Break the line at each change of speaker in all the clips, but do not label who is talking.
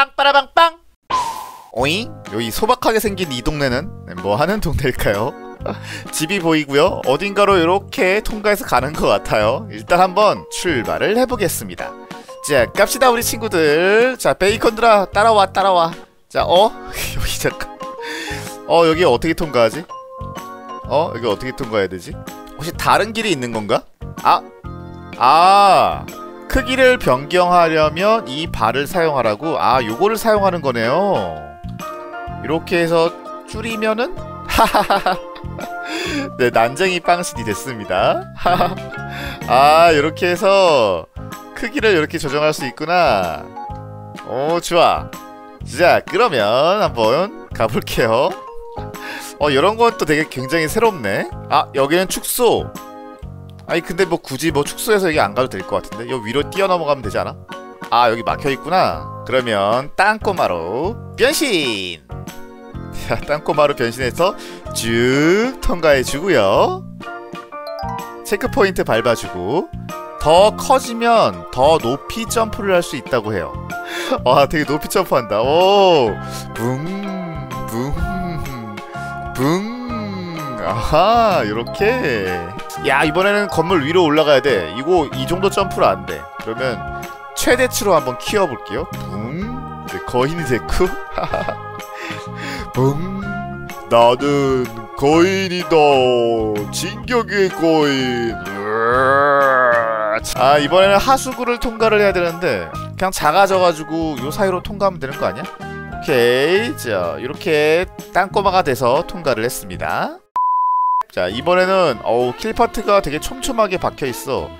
빵빠라빵빵 오잉? 여기 소박하게 생긴 이 동네는 뭐 하는 동네일까요? 집이 보이고요 어딘가로 이렇게 통과해서 가는 것 같아요 일단 한번 출발을 해보겠습니다 자 갑시다 우리 친구들 자 베이컨들아 따라와 따라와 자 어? 여기 잠깐 어 여기 어떻게 통과하지? 어? 여기 어떻게 통과해야 되지? 혹시 다른 길이 있는 건가? 아! 아! 크기를 변경하려면 이 발을 사용하라고? 아 요거를 사용하는 거네요. 이렇게 해서 줄이면은? 하하하하 네 난쟁이 빵신이 됐습니다. 아 이렇게 해서 크기를 이렇게 조정할 수 있구나. 오 좋아. 자 그러면 한번 가볼게요. 어 이런 건또 되게 굉장히 새롭네. 아 여기는 축소 아니 근데 뭐 굳이 뭐 축소해서 여기 안 가도 될 것 같은데? 여기 위로 뛰어넘어가면 되지 않아? 아 여기 막혀있구나. 그러면 땅꼬마로 변신! 자 땅꼬마로 변신해서 쭉 통과해주고요. 체크포인트 밟아주고 더 커지면 더 높이 점프를 할 수 있다고 해요. 와 되게 높이 점프한다. 오붕붕붕. 아하 요렇게 야 이번에는 건물 위로 올라가야 돼. 이거 이 정도 점프로 안돼. 그러면 최대치로 한번 키워볼게요. 붕. 이제 거인이 됐고 붕. 나는 거인이다. 진격의 거인. 아 이번에는 하수구를 통과를 해야 되는데 그냥 작아져가지고 요 사이로 통과하면 되는 거 아니야? 오케이. 자 이렇게 땅꼬마가 돼서 통과를 했습니다 자 이번에는 어우 킬파트가 되게 촘촘하게 박혀있어.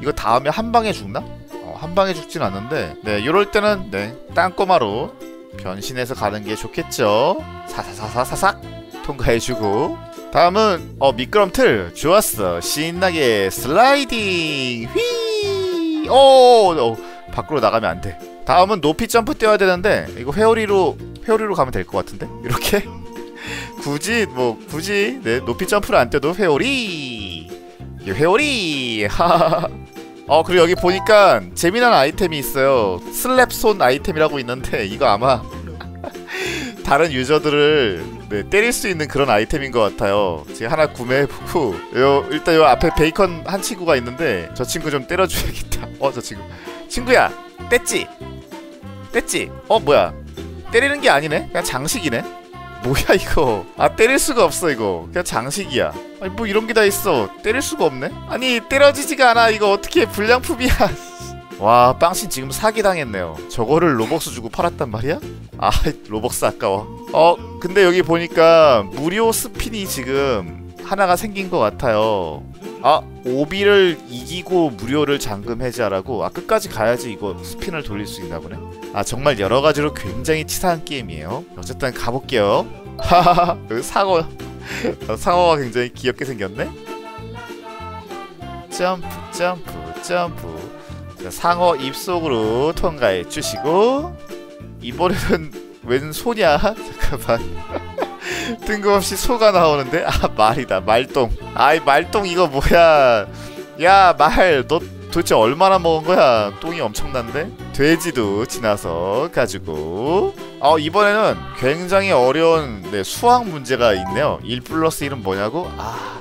이거 다음에 한 방에 죽나? 어, 한 방에 죽진 않는데 네 요럴 때는 네 땅꼬마로 변신해서 가는 게 좋겠죠? 사사사사사삭 통과해주고. 다음은 어 미끄럼틀. 좋았어. 신나게 슬라이딩. 휘! 오, 오 밖으로 나가면 안돼. 다음은 높이 점프 뛰어야 되는데 이거 회오리로 회오리로 가면 될 것 같은데? 이렇게 굳이 뭐 굳이 네 높이 점프를 안 뛰어도 회오리! 회오리! 하하하 어 그리고 여기 보니까 재미난 아이템이 있어요. 슬랩손 아이템이라고 있는데 이거 아마 다른 유저들을 네, 때릴 수 있는 그런 아이템인 것 같아요. 지금 하나 구매해보고 요 일단 요 앞에 베이컨 한 친구가 있는데 저 친구 좀 때려줘야겠다. 어 저 친구. 친구야 뗐지? 뗐지? 어 뭐야? 때리는 게 아니네? 그냥 장식이네 뭐야 이거? 아 때릴 수가 없어 이거. 그냥 장식이야. 아니 뭐 이런 게 다 있어. 때릴 수가 없네? 아니 때려지지가 않아. 이거 어떻게 불량품이야? 와 빵신 지금 사기당했네요. 저거를 로벅스 주고 팔았단 말이야? 아 로벅스 아까워. 어 근데 여기 보니까 무료 스핀이 지금 하나가 생긴 것 같아요. 아 오비를 이기고 무료를 잠금 해제하라고? 아 끝까지 가야지 이거 스핀을 돌릴 수 있나 보네. 아 정말 여러 가지로 굉장히 치사한 게임이에요. 어쨌든 가볼게요. 하하하 여기 상어. 어, 상어가 굉장히 귀엽게 생겼네. 점프 점프 점프. 자, 상어 입속으로 통과해 주시고 이번에는 웬 소냐? 잠깐만 뜬금없이 소가 나오는데? 아 말이다. 말똥. 아이 말똥 이거 뭐야? 야 말. 너 도대체 얼마나 먹은 거야? 똥이 엄청난데? 돼지도 지나서 가지고. 어 이번에는 굉장히 어려운 네, 수학 문제가 있네요. 1 플러스 1은 뭐냐고? 아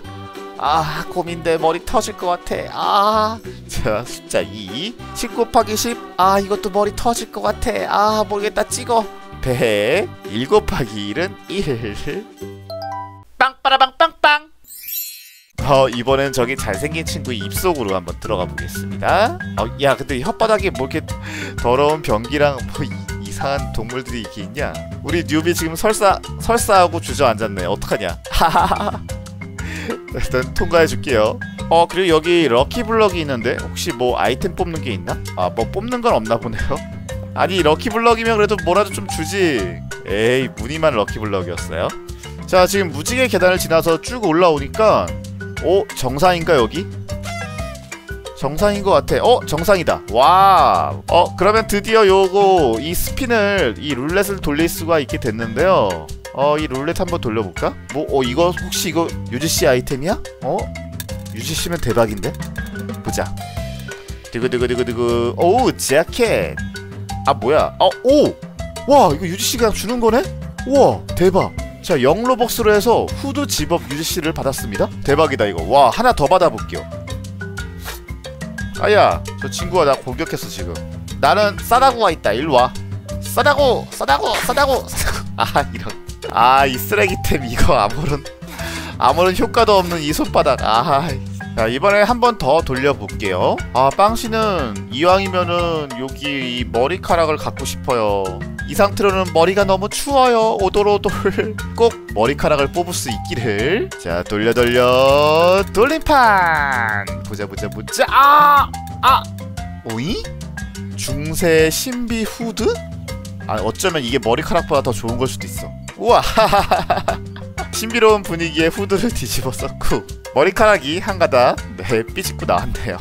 아 고민돼. 머리 터질 것 같아. 아자 숫자 2 10 곱하기 10 아 이것도 머리 터질 것 같아. 아 모르겠다. 찍어 100 1 곱하기 1은 1 빵빠라빵빵빵. 어 이번엔 저기 잘생긴 친구 입속으로 한번 들어가 보겠습니다. 어야 근데 혓바닥에 뭐 이렇게 더러운 변기랑 뭐 이, 이상한 동물들이 이렇게 있냐? 우리 뉴비 지금 설사 설사하고 주저앉았네. 어떡하냐? 하하하 일단 통과해 줄게요. 어 그리고 여기 럭키블럭이 있는데 혹시 뭐 아이템 뽑는 게 있나? 아 뭐 뽑는 건 없나 보네요 아니 럭키블럭이면 그래도 뭐라도 좀 주지 에이 무늬만 럭키블럭이었어요 자 지금 무지개 계단을 지나서 쭉 올라오니까 어? 정상인가 여기? 정상인 것 같아 어? 정상이다 와 어? 그러면 드디어 요거 이 스핀을 이 룰렛을 돌릴 수가 있게 됐는데요 어, 이 룰렛 한번 돌려볼까? 뭐, 어, 이거 혹시 이거 유지씨 아이템이야? 어? 유지씨면 대박인데? 보자. 두구두구두구두구. 오, 자켓. 아, 뭐야? 어, 오! 와 이거 유지씨가 주는 거네? 우와 대박. 자 영로벅스로 해서 후드 집업 유지씨를 받았습니다. 대박이다 이거. 와 하나 더 받아볼게요. 아야 저 친구가 나 공격했어 지금. 나는 싸다구가 있다 일로와. 싸다구 싸다구 싸다구 싸다구. 아 이런. 아 이 쓰레기템 이거 아무런 아무런 효과도 없는 이 손바닥. 아 자, 이번에 한 번 더 돌려볼게요. 아, 빵씨는 이왕이면은 여기 이 머리카락을 갖고 싶어요. 이 상태로는 머리가 너무 추워요. 오돌오돌. 꼭 머리카락을 뽑을 수 있기를. 자, 돌려 돌려 돌림판. 보자 보자 보자. 아! 아! 오이? 중세 신비 후드? 아, 어쩌면 이게 머리카락보다 더 좋은 걸 수도 있어. 우와! 신비로운 분위기에 후드를 뒤집어 썼고 머리카락이 한 가닥 네 삐집고 나왔네요